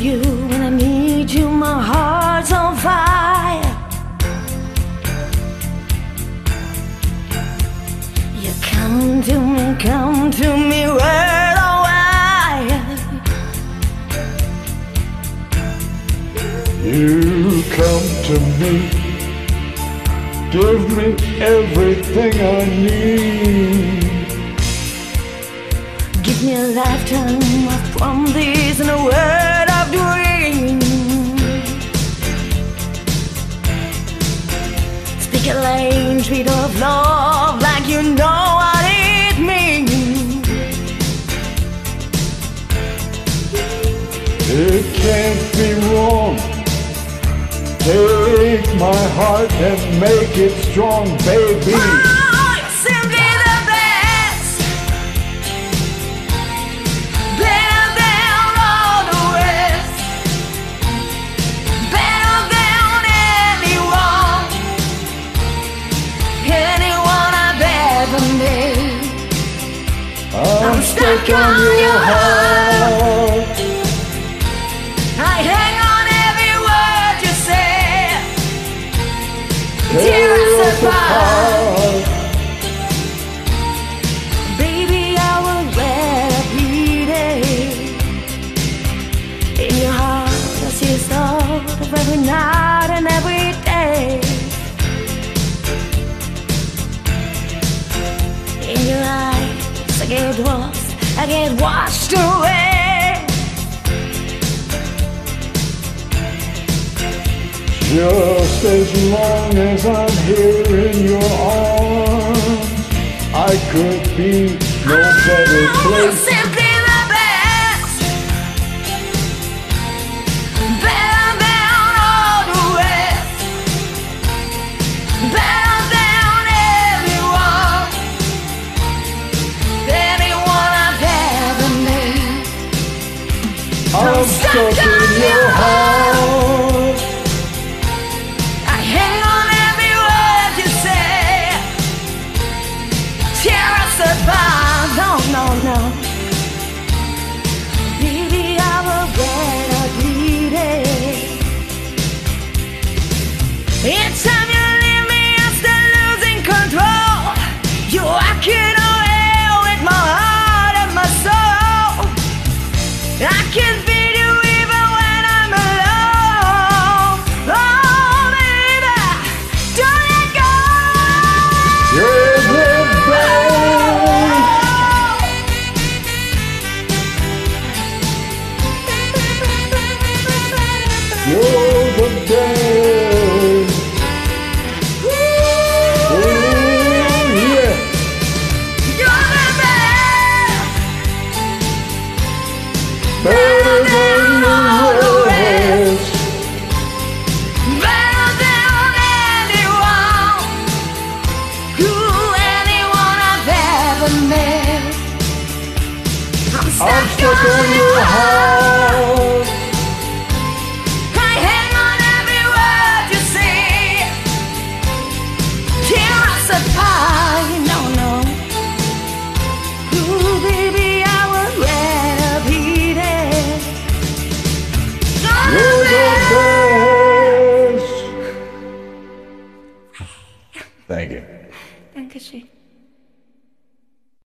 you when I need you, my heart's on fire. You come to me, come to me, word on wire. You come to me, give me everything I need. Give me a lifetime of promises and a word language of love like you know what it means. It can't be wrong. Take my heart and make it strong, baby. Stuck on your heart. I hang on every word you say. Tear us apart. Baby, I will repeat it. In your heart, I see of every night washed away. Just as long as I'm here in your arms, I could be no better place. I'm stuck in You're the best. Better than the rest. Better than anyone. Anyone I've ever met. I'm stuck, I'm stuck on your heart. Abacaxi.